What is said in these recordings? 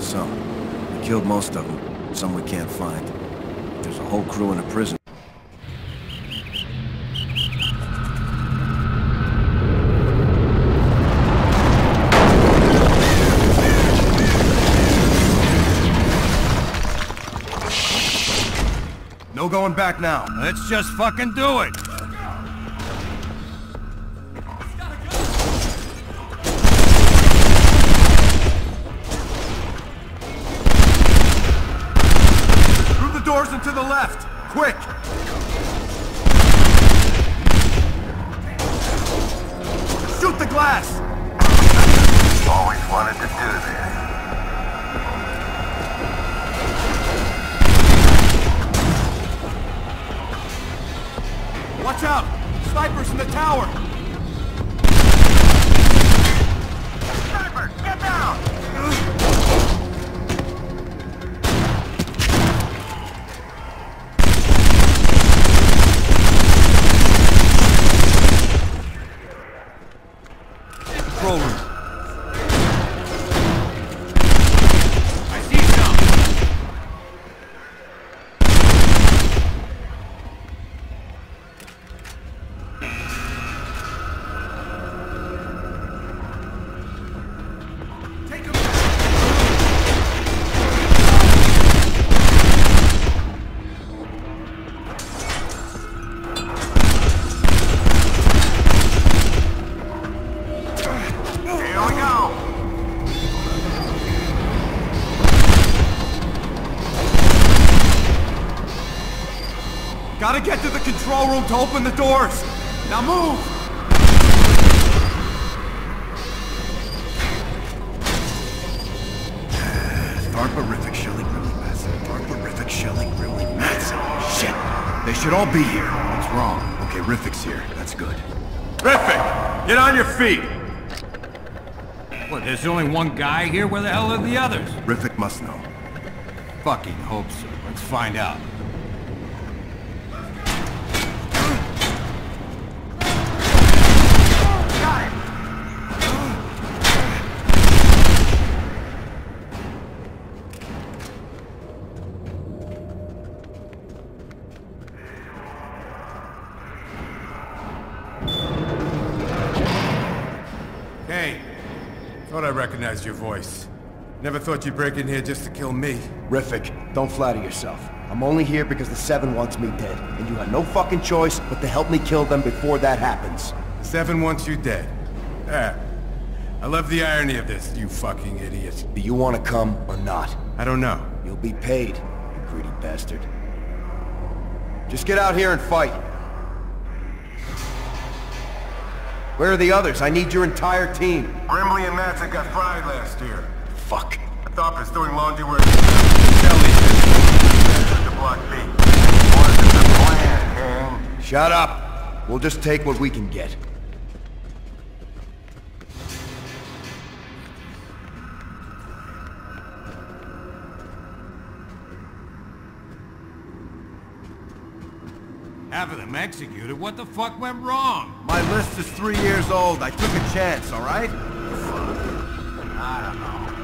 Some. We killed most of them. Some we can't find. There's a whole crew in a prison. No going back now. Let's just fucking do it. Left. Quick! Shoot the glass! Always wanted to do this. Watch out! Snipers in the tower! Sniper, get down! Get to the control room to open the doors! Now move! Tharporific shelling grilling Matson. Tharporific shelling grilling Matson. Shit! They should all be here. What's wrong? Okay, Riffic's here. That's good. Riffic! Get on your feet! What, there's only one guy here? Where the hell are the others? Riffic must know. Fucking hope so. Let's find out. Thought I recognized your voice. Never thought you'd break in here just to kill me. Riffic, don't flatter yourself. I'm only here because the Seven wants me dead, and you had no fucking choice but to help me kill them before that happens. Seven wants you dead. Ah, I love the irony of this, you fucking idiot. Do you want to come or not? I don't know. You'll be paid, you greedy bastard. Just get out here and fight. Where are the others? I need your entire team. Brimley and Matson got fried last year. Fuck. I thought was doing laundry where Kelly did. to block B. Wasn't the plan, King. Shut up. We'll just take what we can get. Half of them executed. What the fuck went wrong? My list is three years old. I took a chance, all right? I don't know.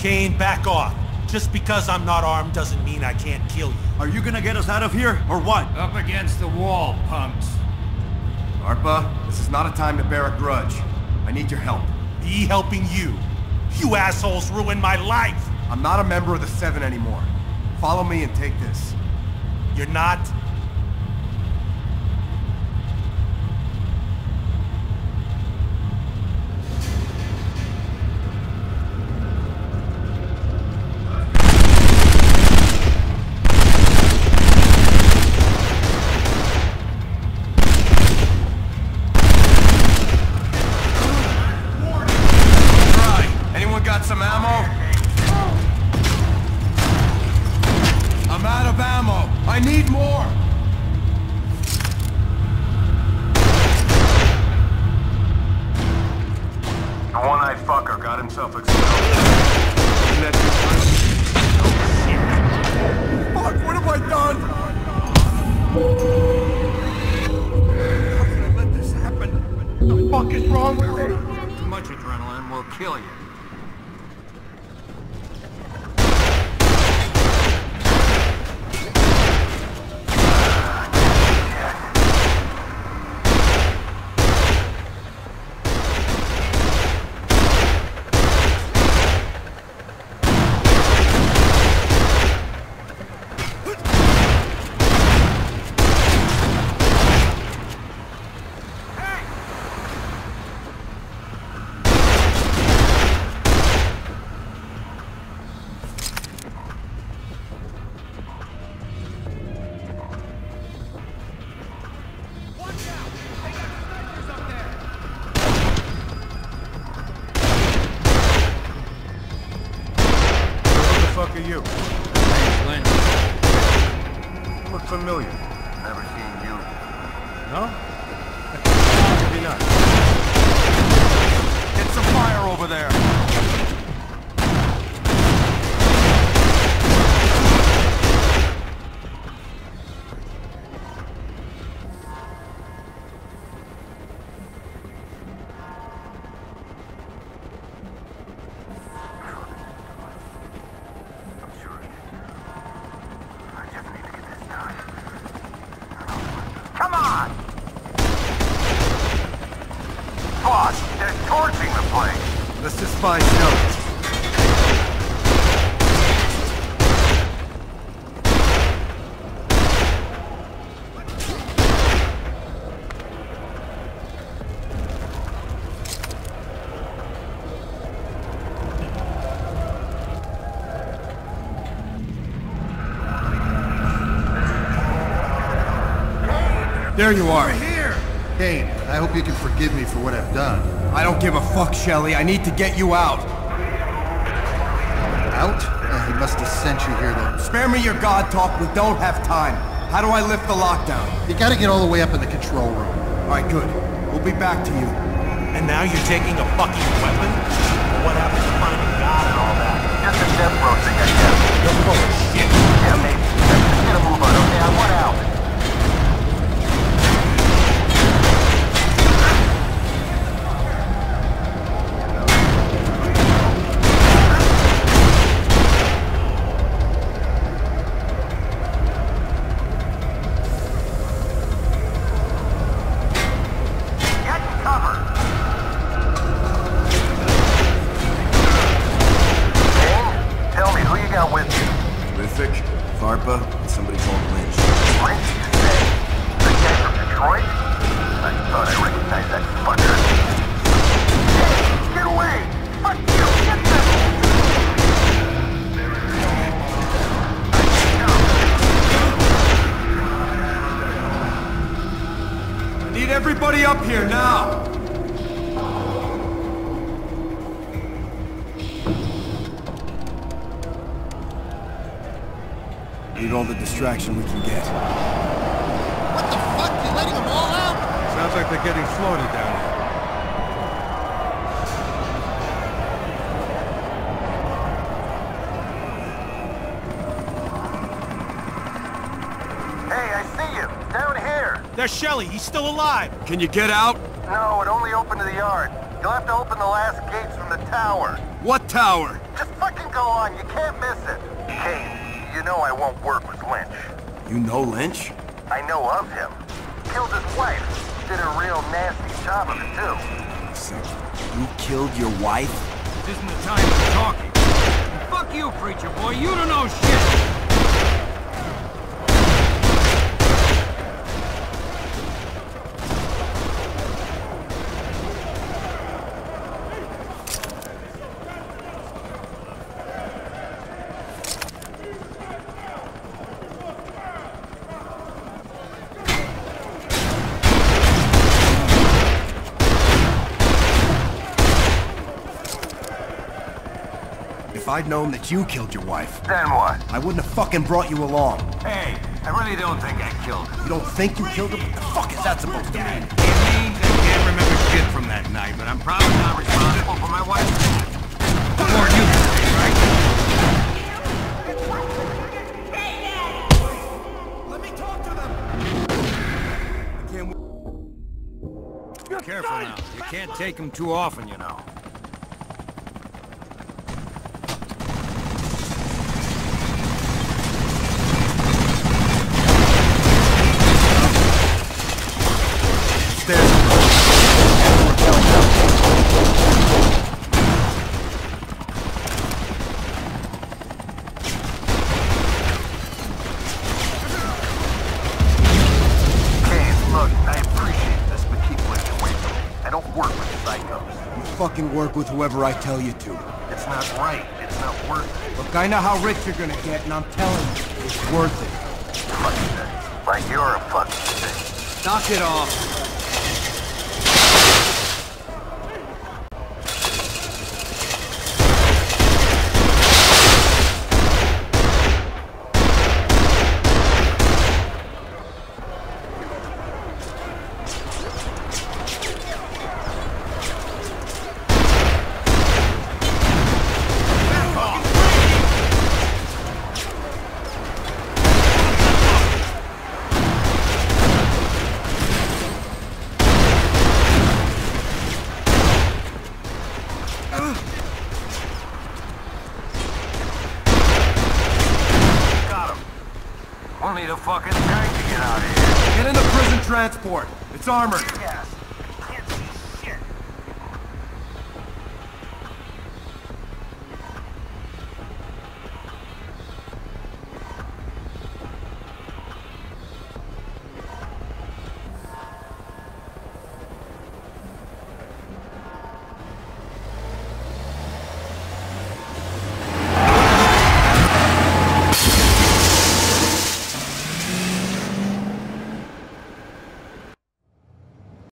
Kane, back off. Just because I'm not armed doesn't mean I can't kill you. Are you gonna get us out of here, or what? Up against the wall, punks. ARPA, this is not a time to bear a grudge. I need your help. Me helping you. You assholes ruined my life. I'm not a member of the Seven anymore. Follow me and take this. You're not? I need more. Look familiar. Never seen you. No? Maybe not. Get some fire over there. Find Shelly. There you are. Here! Kane, I hope you can forgive me for what I've done. I don't give a fuck, Shelly. I need to get you out. Out? Uh, he must have sent you here to... Spare me your god talk. We don't have time. How do I lift the lockdown? You gotta get all the way up in the control room. All right, good. We'll be back to you. And now you're taking a fucking weapon? What happened to finding God and all that? Just a death row thing, I guess. You're full of shit. Yeah, maybe. Let's just get a move on, okay? I want out. Need all the distraction we can get. What the fuck? You letting them all out? Sounds like they're getting slaughtered down here. Hey, I see you! Down here! There's Shelly. He's still alive. Can you get out? No, it only opened to the yard. You'll have to open the last gates from the tower. What tower? Just fucking go on, you can't miss it. Kane, You know I won't work with Lynch. You know Lynch? I know of him. Killed his wife. Did a real nasty job of it, too. So, you killed your wife? This isn't the time for talking. Fuck you, preacher boy. You don't know shit. If I'd known that you killed your wife, Then what? I wouldn't have fucking brought you along. Hey, I really don't think I killed her. You don't think you killed her? What the fuck is that supposed to mean? It means I can't remember shit from that night, but I'm probably not responsible for my wife's death. More you can say, right? Let me talk to them! Careful now. You can't take them too often, you know. Fucking work with whoever I tell you to. It's not right. It's not worth it. Look, I know how rich you're gonna get, and I'm telling you, it's worth it. Fucking. Like you're a fucking thing. Knock it off. Fucking tank to get out of here. Get in the prison transport. It's armored. Yes.